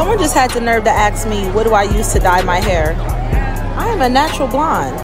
Someone just had the nerve to ask me, what do I use to dye my hair? I am a natural blonde.